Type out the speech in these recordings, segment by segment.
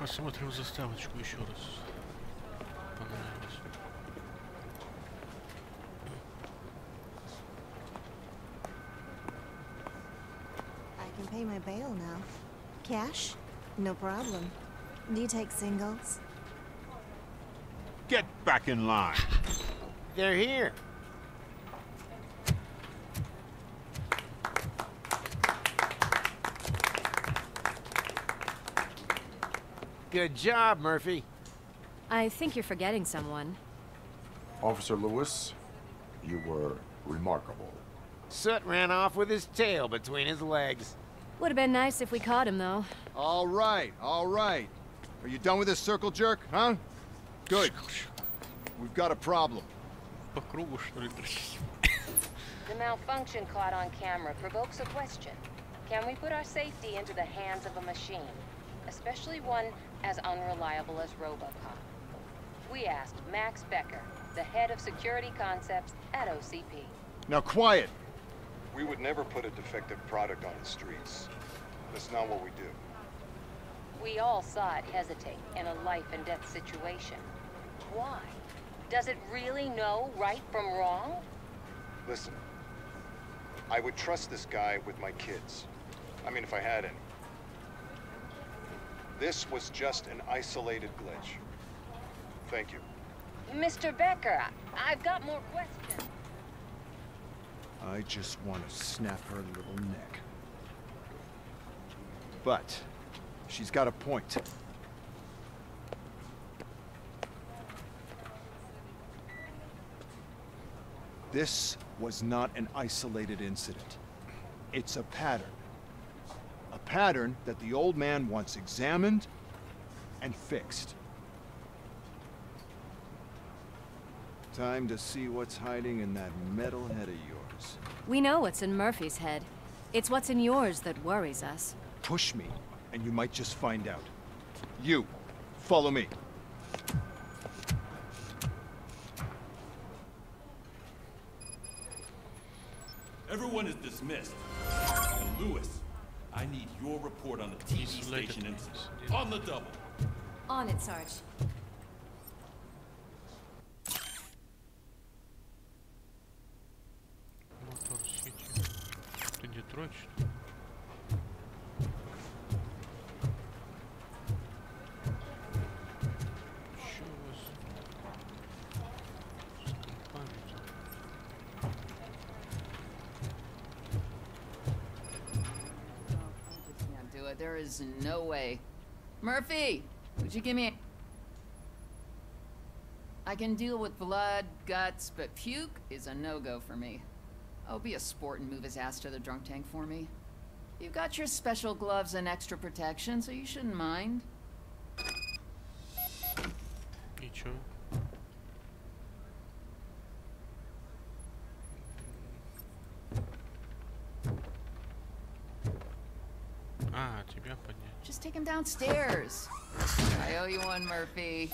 Посмотрим заставочку еще раз. Понравилось. I can pay my bail now. Cash? No problem. Do you take singles? Get back in line. They're here. Good job, Murphy. I think you're forgetting someone. Officer Lewis, you were remarkable. Soot ran off with his tail between his legs. Would have been nice if we caught him, though. All right, all right. Are you done with this circle jerk, huh? Good. We've got a problem. the malfunction caught on camera provokes a question. Can we put our safety into the hands of a machine? Especially one as unreliable as Robocop. We asked Max Becker, the head of security concepts at OCP. Now quiet. We would never put a defective product on the streets. That's not what we do. We all saw it hesitate in a life and death situation. Why? Does it really know right from wrong? Listen, I would trust this guy with my kids. I mean, if I had any. This was just an isolated glitch. Thank you. Mr. Becker, I- I've got more questions. I just want to snap her little neck. But, she's got a point. This was not an isolated incident. It's a pattern. A pattern that the old man wants examined and fixed. Time to see what's hiding in that metal head of yours. We know what's in Murphy's head. It's what's in yours that worries us. Push me, and you might just find out. You, follow me. Everyone is dismissed. And Lewis, I need your report on the TV station incident. incident. On the double. On it, Sarge. would you give me? I can deal with blood, guts, but puke is a no-go for me. Oh, be a sport and move his ass to the drunk tank for me. You've got your special gloves and extra protection, so you shouldn't mind. И чё? А, тебя поднять. Just take him downstairs. I owe you one, Murphy.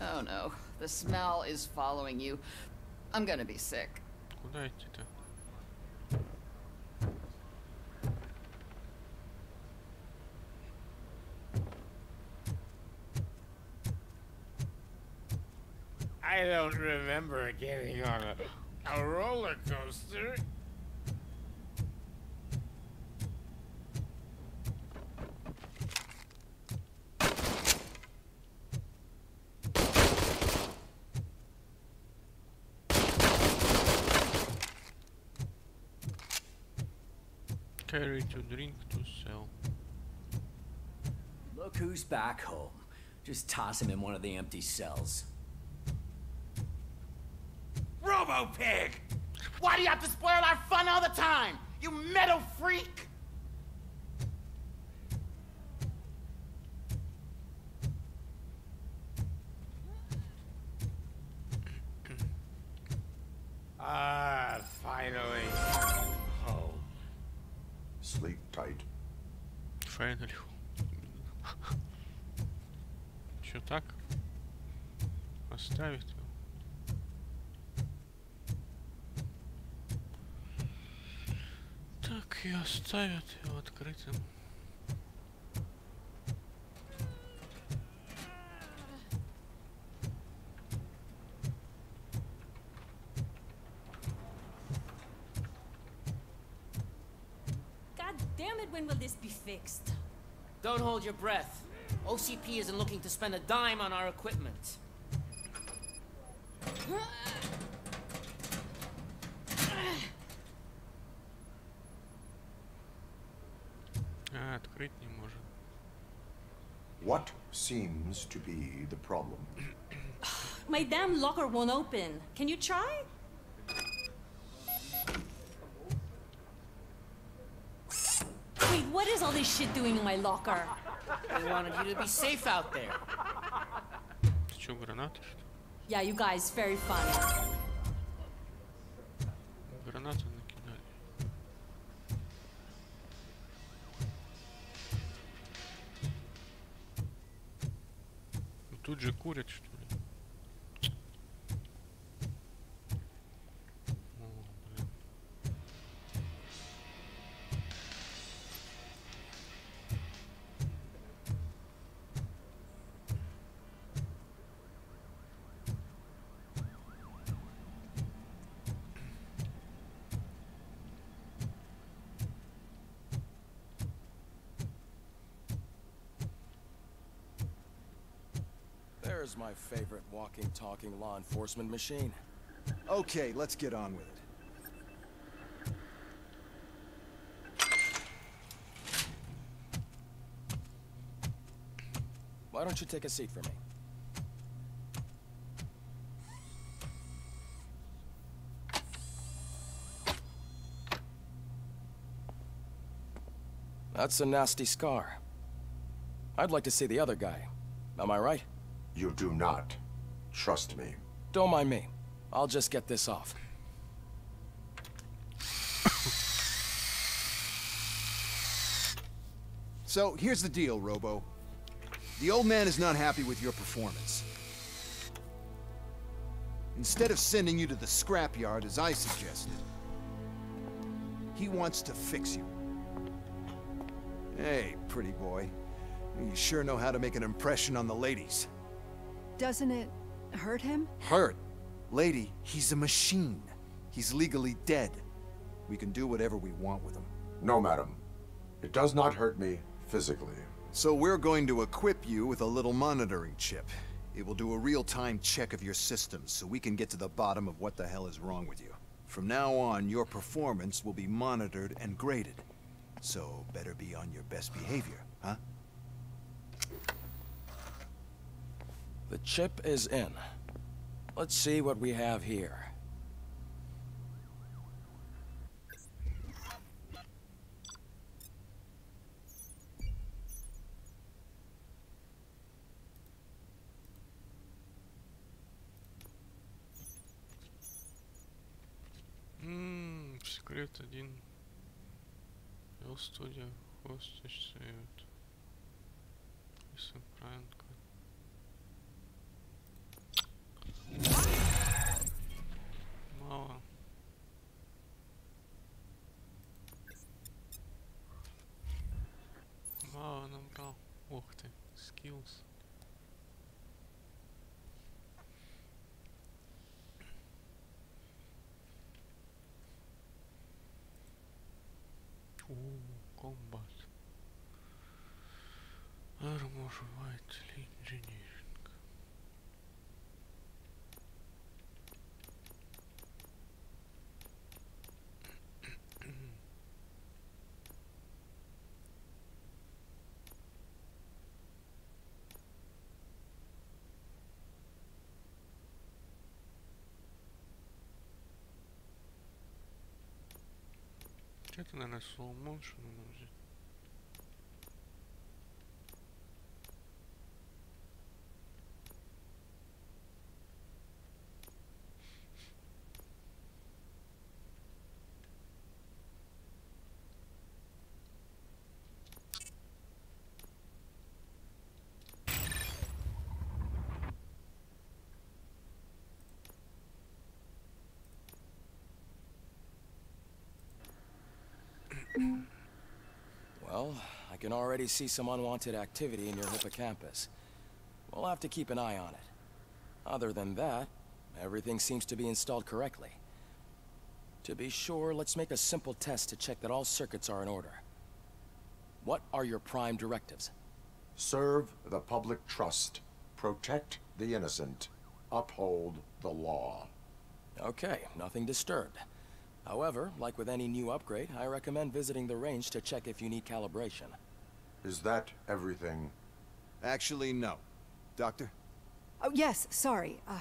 Oh no, the smell is following you. I'm gonna be sick. Куда идти-то? I don't remember getting on a, a roller coaster. to drink to sell. Look who's back home. Just toss him in one of the empty cells. Robo Pig! Why do you have to spoil our fun all the time? You metal freak! оставят его открытым. God damn it, when will this be fixed? Don't hold your breath. OCP isn't looking to spend a dime on our equipment. seems to be the problem? My damn locker won't open. Can you try? Wait, what is all this shit doing in my locker? They wanted you to be safe out there. Ты чё, гранаты, что ли? Yeah, you guys, very fun. Гранаты Тут же курят, что ли? There's my favorite walking, talking law enforcement machine. Okay, let's get on with it. Why don't you take a seat for me? That's a nasty scar. I'd like to see the other guy. Am I right? You do not. Trust me. Don't mind me. I'll just get this off. So, here's the deal, Robo. The old man is not happy with your performance. Instead of sending you to the scrapyard as I suggested, he wants to fix you. Hey, pretty boy. You sure know how to make an impression on the ladies. Doesn't it hurt him? Hurt? Lady, he's a machine. He's legally dead. We can do whatever we want with him. No, madam. It does not hurt me physically. So we're going to equip you with a little monitoring chip. It will do a real-time check of your systems so we can get to the bottom of what the hell is wrong with you. From now on, your performance will be monitored and graded. So better be on your best behavior, huh? The chip is in. Let's see what we have here. Ммм, секрет один. Эл студия, хостич сейвит. Если правильно. Combat Armor White Engineer Давайте, наверное, сумму, что нам нужно. Well, I can already see some unwanted activity in your hippocampus. We'll have to keep an eye on it. Other than that, everything seems to be installed correctly. To be sure, let's make a simple test to check that all circuits are in order. What are your prime directives? Serve the public trust. Protect the innocent. Uphold the law. Okay, nothing disturbed. However, like with any new upgrade, I recommend visiting the range to check if you need calibration. Is that everything? Actually, no. Doctor? Oh, yes, sorry. Uh,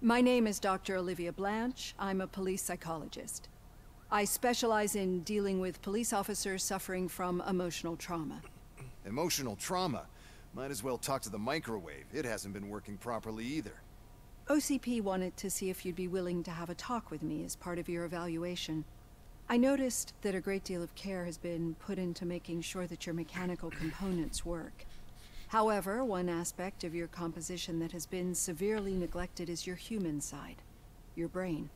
my name is Dr. Olivia Blanche. I'm a police psychologist. I specialize in dealing with police officers suffering from emotional trauma. Emotional trauma? Might as well talk to the microwave. It hasn't been working properly either. OCP wanted to see if you'd be willing to have a talk with me as part of your evaluation. I noticed that a great deal of care has been put into making sure that your mechanical components work. However, one aspect of your composition that has been severely neglected is your human side, your brain.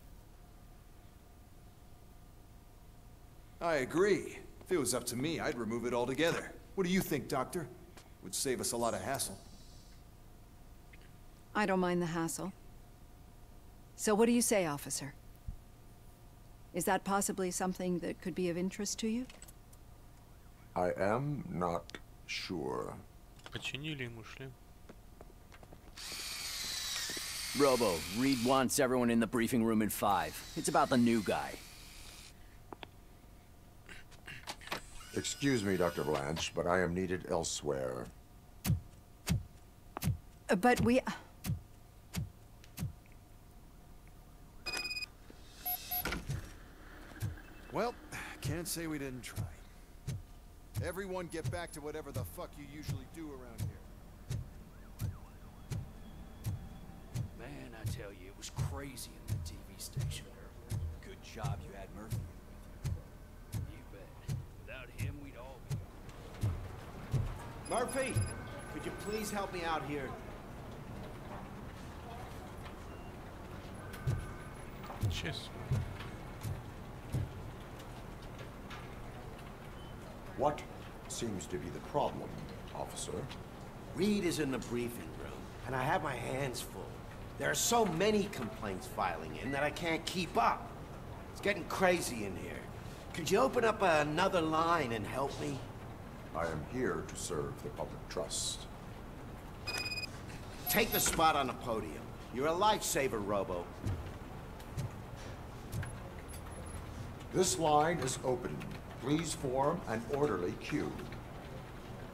I agree. If it was up to me, I'd remove it altogether. What do you think, Doctor? Would save us a lot of hassle. I don't mind the hassle. So what do you say, officer? Is that possibly something that could be of interest to you? I am not sure. Починили ему шлем. Robo, Reed wants everyone in the briefing room in five. It's about the new guy. Excuse me, Dr. Blanche, but I am needed elsewhere. Uh, but we... say we didn't try. Everyone get back to whatever the fuck you usually do around here. Man, I tell you, it was crazy in the TV station. Good job you had Murphy. You bet. Without him, we'd all be Murphy, could you please help me out here? Cheers. What seems to be the problem, officer? Reed is in the briefing room, and I have my hands full. There are so many complaints filing in that I can't keep up. It's getting crazy in here. Could you open up another line and help me? I am here to serve the public trust. Take the spot on the podium. You're a lifesaver, Robo. This line is open. Please form an orderly queue.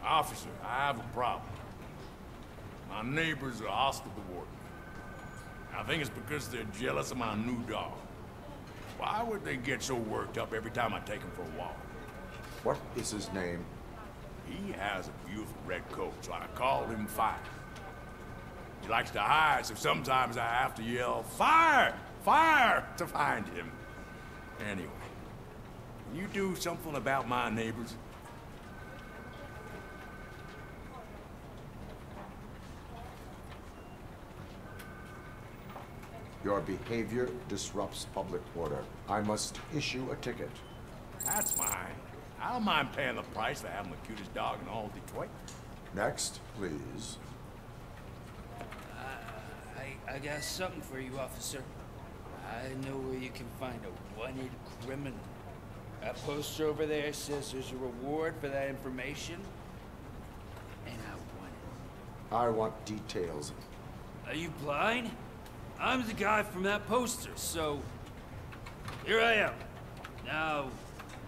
Officer, I have a problem. My neighbors are hostile toward me. I think it's because they're jealous of my new dog. Why would they get so worked up every time I take him for a walk? What is his name? He has a beautiful red coat, so I call him Fire. He likes to hide, so sometimes I have to yell, Fire! Fire! to find him. Anyway, you do something about my neighbors? Your behavior disrupts public order. I must issue a ticket. That's fine. I don't mind paying the price for having the cutest dog in all Detroit. Next, please. I, I got something for you, officer. I know where you can find a wanted criminal. That poster over there says there's a reward for that information. And I want it. I want details. Are you blind? I'm the guy from that poster, so... Here I am. Now,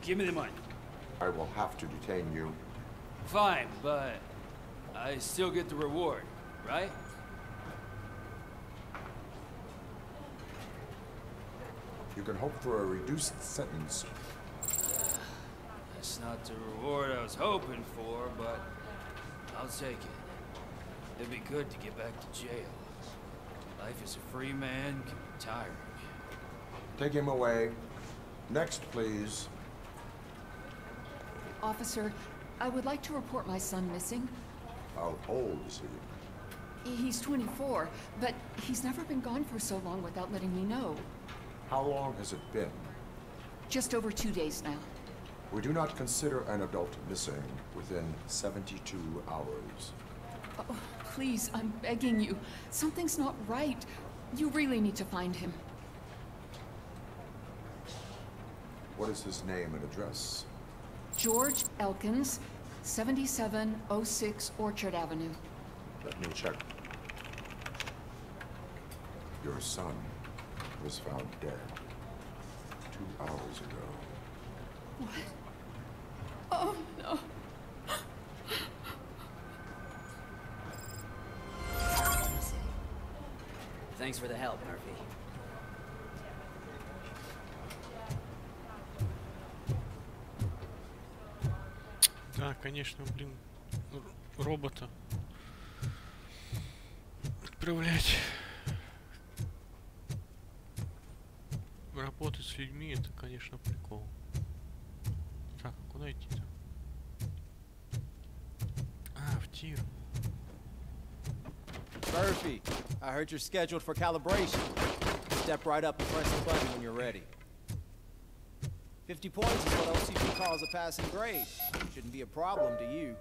give me the money. I will have to detain you. Fine, but... I still get the reward, right? You can hope for a reduced sentence. That's not the reward I was hoping for, but I'll take it. It'd be good to get back to jail. Life as a free man can be tiring. Take him away. Next, please. Officer, I would like to report my son missing. How old is he? He's 24, but he's never been gone for so long without letting me know. How long has it been? Just over two days now. We do not consider an adult missing within 72 hours. Oh, please, I'm begging you. Something's not right. You really need to find him. What is his name and address? George Elkins, 7706 Orchard Avenue. Let me check. Your son was found dead two hours ago. What? Oh, no. Thanks for the help, Murphy. Да, конечно, блин, робота отправлять работать с людьми, это, конечно, прикол. Так, а куда идти-то? А, в тир. Murphy, I heard you're scheduled for calibration. Step right up and press the button when you're ready. 50 points is what OCP calls a passing grade. Shouldn't be a problem to you.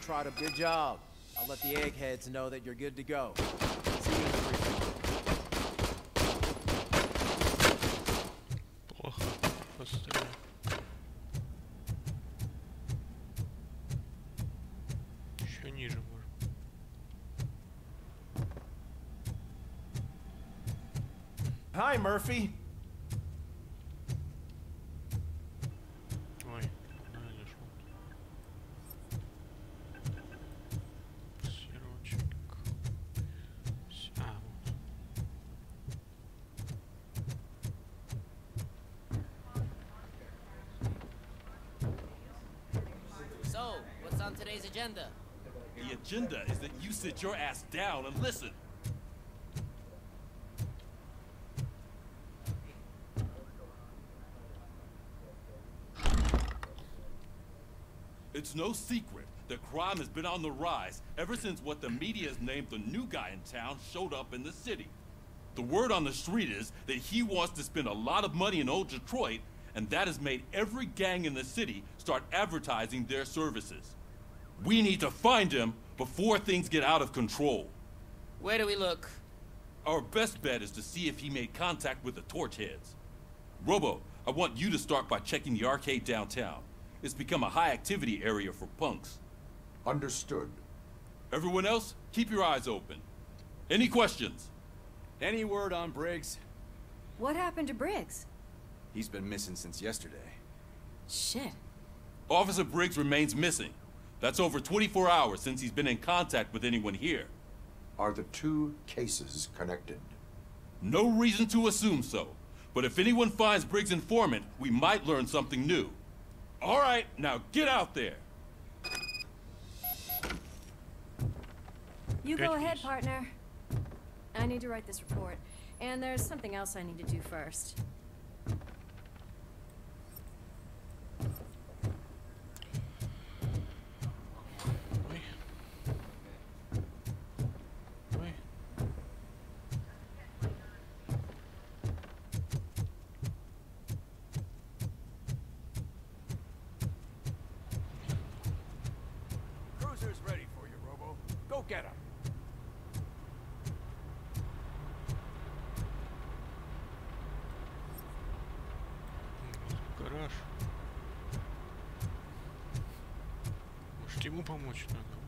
Unless you want to try to good job. I'll let the eggheads know that you're good to go. See you agenda is that you sit your ass down and listen. It's no secret that crime has been on the rise ever since what the media has named the new guy in town showed up in the city. The word on the street is that he wants to spend a lot of money in old Detroit, and that has made every gang in the city start advertising their services. We need to find him before things get out of control. Where do we look? Our best bet is to see if he made contact with the torch heads. Robo, I want you to start by checking the arcade downtown. It's become a high activity area for punks. Understood. Everyone else, keep your eyes open. Any questions? Any word on Briggs? What happened to Briggs? He's been missing since yesterday. Shit. Officer Briggs remains missing. That's over 24 hours since he's been in contact with anyone here. Are the two cases connected? No reason to assume so. But if anyone finds Briggs' informant, we might learn something new. All right, now get out there. You go ahead, partner. I need to write this report. And there's something else I need to do first. Ему помочь надо?